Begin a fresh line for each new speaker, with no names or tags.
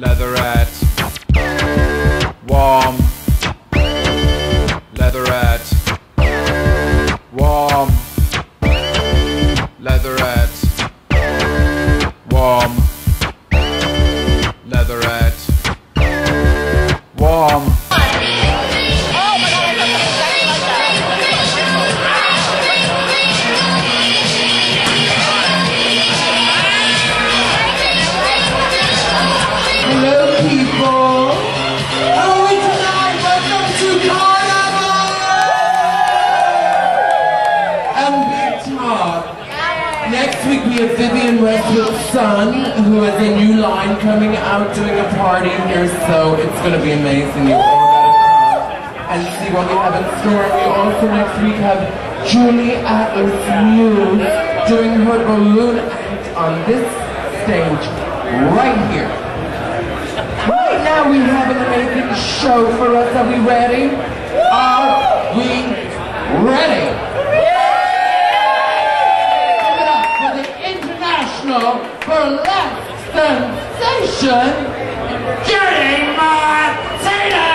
Leatherette. Warm. Leatherette. Warm. Leatherette. Warm. Leatherette. Warm.
Have Vivienne Westwood's son, who has a new line coming out doing a party here, so it's going to be amazing. You all gotta come and see what we have in store. We also next week have Julie Atlas Muz doing her balloon act on this stage right here. Right now we have an amazing show for us. Are we ready? Are we ready? national burlesque sensation, Dirty Martini!